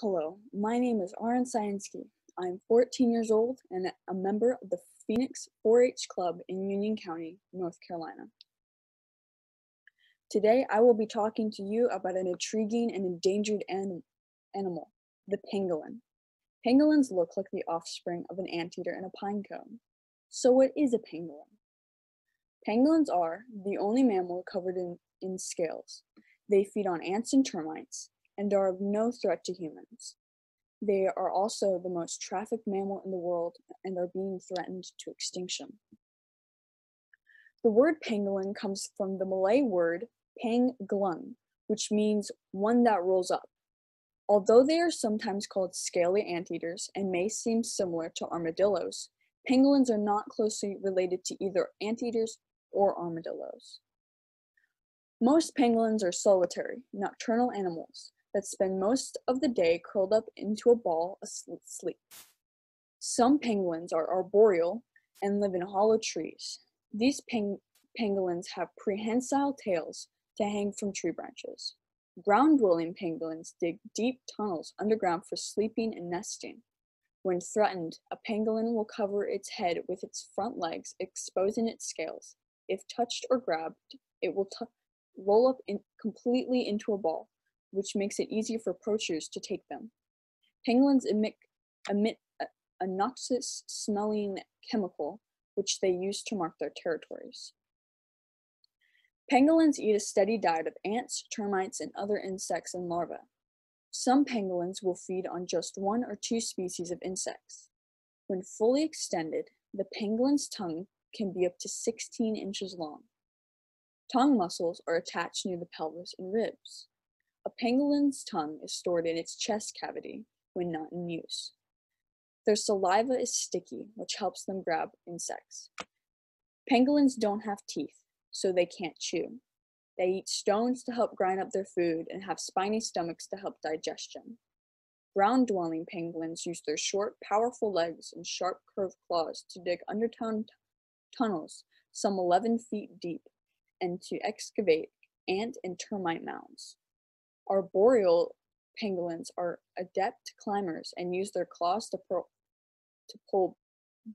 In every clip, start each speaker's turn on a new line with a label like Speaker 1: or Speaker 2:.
Speaker 1: Hello, my name is Arwen Scienski. I'm 14 years old and a member of the Phoenix 4-H Club in Union County, North Carolina. Today I will be talking to you about an intriguing and endangered anim animal, the pangolin. Pangolins look like the offspring of an anteater and a pine cone. So what is a pangolin? Pangolins are the only mammal covered in, in scales. They feed on ants and termites, and are of no threat to humans. They are also the most trafficked mammal in the world and are being threatened to extinction. The word pangolin comes from the Malay word pangglung, which means one that rolls up. Although they are sometimes called scaly anteaters and may seem similar to armadillos, pangolins are not closely related to either anteaters or armadillos. Most pangolins are solitary, nocturnal animals that spend most of the day curled up into a ball asleep. Some pangolins are arboreal and live in hollow trees. These pang pangolins have prehensile tails to hang from tree branches. Ground-dwelling pangolins dig deep tunnels underground for sleeping and nesting. When threatened, a pangolin will cover its head with its front legs, exposing its scales. If touched or grabbed, it will roll up in completely into a ball which makes it easier for poachers to take them. Pangolins emit, emit a, a noxious smelling chemical, which they use to mark their territories. Pangolins eat a steady diet of ants, termites, and other insects and larvae. Some pangolins will feed on just one or two species of insects. When fully extended, the pangolin's tongue can be up to 16 inches long. Tongue muscles are attached near the pelvis and ribs. A pangolin's tongue is stored in its chest cavity when not in use. Their saliva is sticky, which helps them grab insects. Pangolins don't have teeth, so they can't chew. They eat stones to help grind up their food and have spiny stomachs to help digestion. Ground-dwelling pangolins use their short, powerful legs and sharp, curved claws to dig underground tunnels some 11 feet deep and to excavate ant and termite mounds. Arboreal pangolins are adept climbers and use their claws to, pro- to pull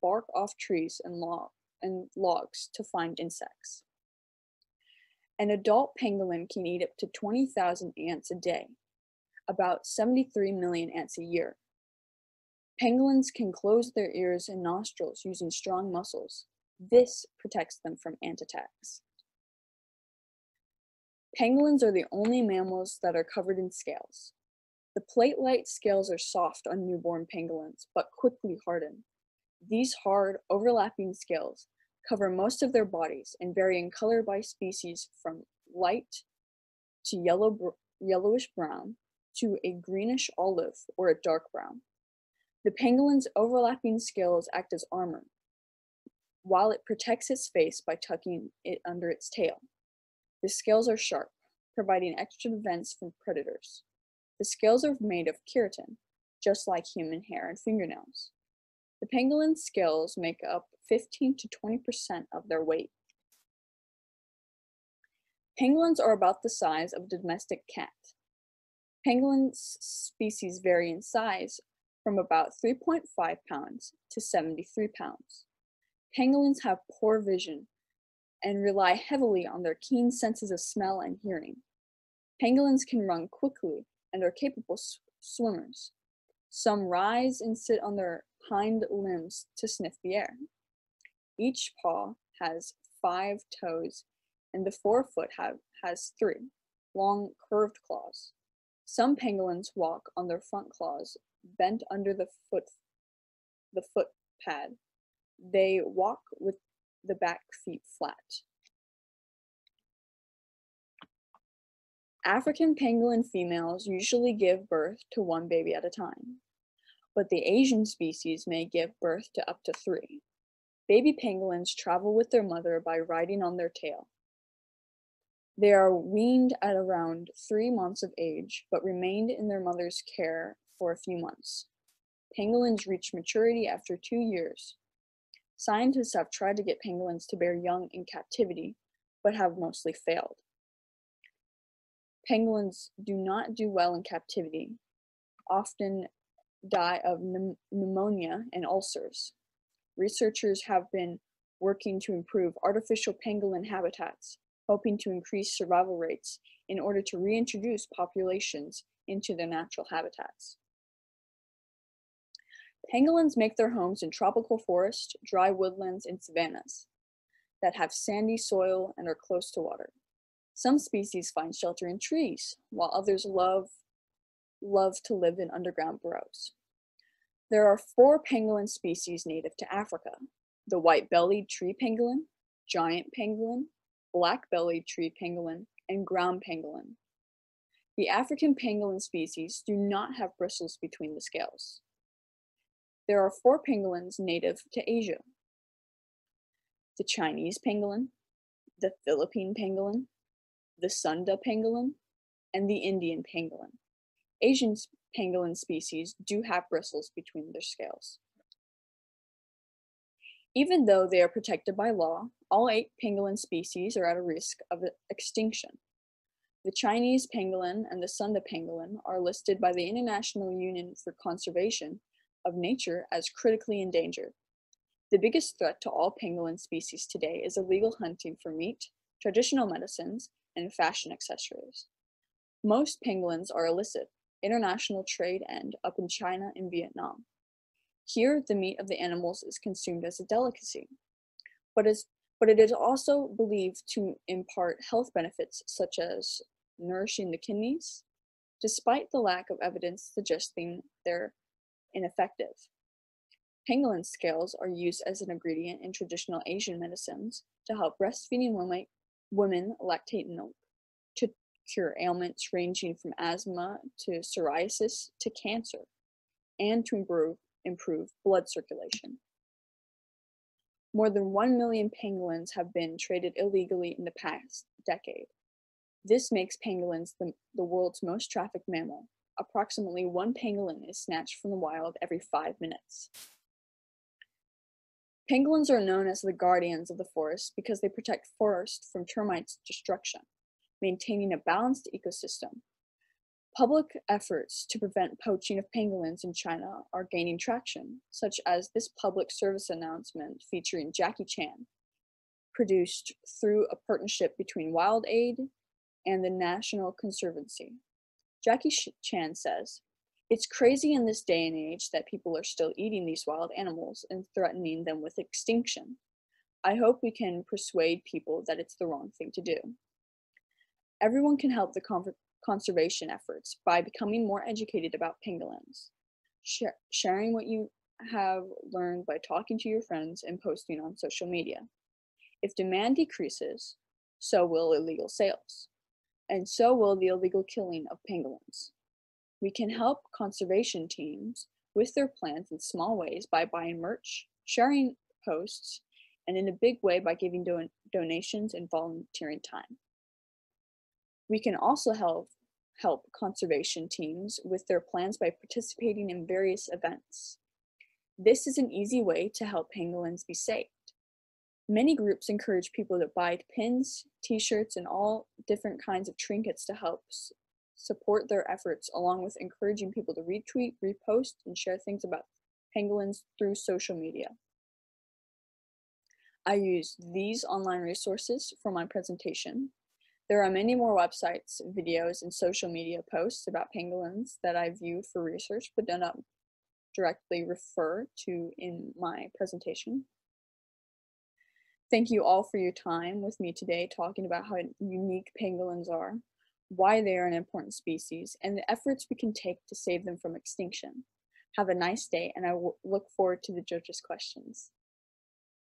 Speaker 1: bark off trees and, and logs to find insects. An adult pangolin can eat up to 20,000 ants a day, about 73 million ants a year. Pangolins can close their ears and nostrils using strong muscles. This protects them from ant attacks. Pangolins are the only mammals that are covered in scales. The plate-like scales are soft on newborn pangolins, but quickly harden. These hard, overlapping scales cover most of their bodies and vary in color by species from light to yellow, yellowish brown to a greenish olive or a dark brown. The pangolin's overlapping scales act as armor, while it protects its face by tucking it under its tail. The scales are sharp, providing extra defense from predators. The scales are made of keratin, just like human hair and fingernails. The pangolin's scales make up 15 to 20% of their weight. Pangolins are about the size of a domestic cat. Pangolin species vary in size from about 3.5 pounds to 73 pounds. Pangolins have poor vision and rely heavily on their keen senses of smell and hearing. Pangolins can run quickly and are capable sw swimmers. Some rise and sit on their hind limbs to sniff the air. Each paw has five toes, and the forefoot have, has three, long curved claws. Some pangolins walk on their front claws, bent under the foot, the foot pad. They walk with the back feet flat. African pangolin females usually give birth to one baby at a time, but the Asian species may give birth to up to three. Baby pangolins travel with their mother by riding on their tail. They are weaned at around three months of age, but remained in their mother's care for a few months. Pangolins reach maturity after two years, Scientists have tried to get pangolins to bear young in captivity, but have mostly failed. Pangolins do not do well in captivity. often die of pneumonia and ulcers. Researchers have been working to improve artificial pangolin habitats, hoping to increase survival rates in order to reintroduce populations into their natural habitats. Pangolins make their homes in tropical forest, dry woodlands, and savannas that have sandy soil and are close to water. Some species find shelter in trees, while others love, love to live in underground burrows. There are four pangolin species native to Africa, the white-bellied tree pangolin, giant pangolin, black-bellied tree pangolin, and ground pangolin. The African pangolin species do not have bristles between the scales. There are four pangolins native to Asia. The Chinese pangolin, the Philippine pangolin, the Sunda pangolin, and the Indian pangolin. Asian pangolin species do have bristles between their scales. Even though they are protected by law, all eight pangolin species are at a risk of extinction. The Chinese pangolin and the Sunda pangolin are listed by the International Union for Conservation of Nature as critically endangered. The biggest threat to all pangolin species today is illegal hunting for meat, traditional medicines, and fashion accessories. Most pangolins are illicit, international trade end up in China and Vietnam. Here, the meat of the animals is consumed as a delicacy, but, is, but it is also believed to impart health benefits such as nourishing the kidneys, despite the lack of evidence suggesting ineffective. Pangolin scales are used as an ingredient in traditional Asian medicines to help breastfeeding women, women lactate milk, to cure ailments ranging from asthma to psoriasis to cancer, and to improve improve blood circulation. More than 1 million pangolins have been traded illegally in the past decade. This makes pangolins the, the world's most trafficked mammal. Approximately one pangolin is snatched from the wild every five minutes. Pangolins are known as the guardians of the forest because they protect forests from termites' destruction, maintaining a balanced ecosystem. Public efforts to prevent poaching of pangolins in China are gaining traction, such as this public service announcement featuring Jackie Chan, produced through a partnership between WildAid and the National Conservancy. Jackie Chan says, It's crazy in this day and age that people are still eating these wild animals and threatening them with extinction. I hope we can persuade people that it's the wrong thing to do. Everyone can help the conservation efforts by becoming more educated about pangolins, sh sharing what you have learned by talking to your friends and posting on social media. If demand decreases, so will illegal sales, and so will the illegal killing of pangolins. We can help conservation teams with their plans in small ways by buying merch, sharing posts, and in a big way by giving don donations and volunteering time. We can also help, help conservation teams with their plans by participating in various events. This is an easy way to help pangolins be saved. Many groups encourage people to buy pins, t-shirts, and all different kinds of trinkets to help support their efforts, along with encouraging people to retweet, repost, and share things about pangolins through social media. I used these online resources for my presentation, there are many more websites, videos, and social media posts about pangolins that I viewed for research but do not directly refer to in my presentation. Thank you all for your time with me today talking about how unique pangolins are, why they are an important species, and the efforts we can take to save them from extinction. Have a nice day, and I look forward to the judges' questions.